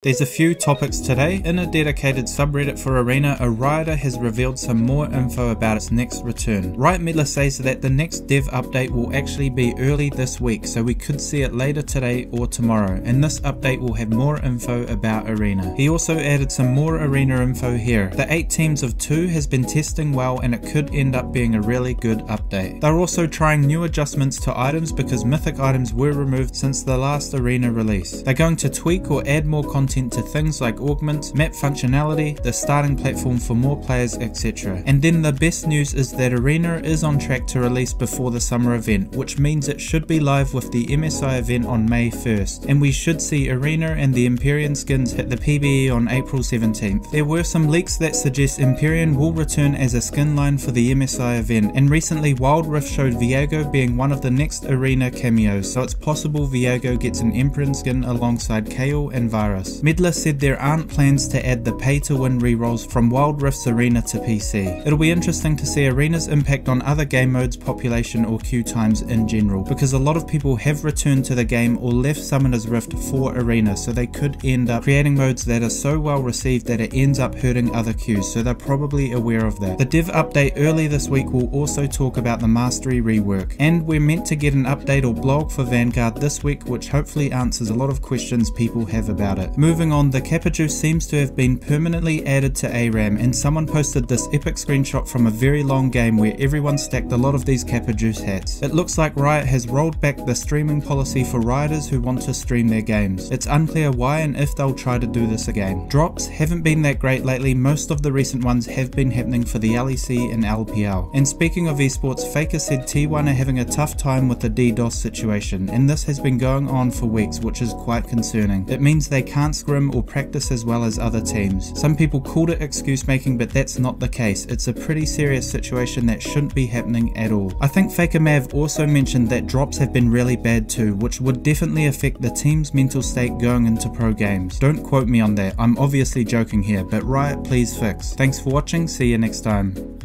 There's a few topics today. In a dedicated subreddit for Arena, a writer has revealed some more info about its next return. Riot Meddler says that the next dev update will actually be early this week, so we could see it later today or tomorrow, and this update will have more info about Arena. He also added some more Arena info here. The 8 teams of 2 has been testing well and it could end up being a really good update. They're also trying new adjustments to items because mythic items were removed since the last Arena release. They're going to tweak or add more content content to things like augment, map functionality, the starting platform for more players, etc. And then the best news is that Arena is on track to release before the summer event, which means it should be live with the MSI event on May 1st, and we should see Arena and the Empyrean skins hit the PBE on April 17th. There were some leaks that suggest Empyrean will return as a skin line for the MSI event, and recently Wild Rift showed Viego being one of the next Arena cameos, so it's possible Viego gets an Empyrean skin alongside Kayle and Varus. Meddler said there aren't plans to add the pay to win rerolls from Wild Rift's Arena to PC. It'll be interesting to see Arena's impact on other game modes, population or queue times in general, because a lot of people have returned to the game or left Summoner's Rift for Arena, so they could end up creating modes that are so well received that it ends up hurting other queues, so they're probably aware of that. The dev update early this week will also talk about the Mastery rework, and we're meant to get an update or blog for Vanguard this week which hopefully answers a lot of questions people have about it. Moving on, the Cappa Juice seems to have been permanently added to ARAM and someone posted this epic screenshot from a very long game where everyone stacked a lot of these Cappa Juice hats. It looks like Riot has rolled back the streaming policy for rioters who want to stream their games. It's unclear why and if they'll try to do this again. Drops haven't been that great lately, most of the recent ones have been happening for the LEC and LPL. And speaking of esports, Faker said T1 are having a tough time with the DDoS situation, and this has been going on for weeks, which is quite concerning. It means they can't or practice as well as other teams. Some people called it excuse making, but that's not the case. It's a pretty serious situation that shouldn't be happening at all. I think Faker have also mentioned that drops have been really bad too, which would definitely affect the team's mental state going into pro games. Don't quote me on that, I'm obviously joking here, but Riot please fix. Thanks for watching, see you next time.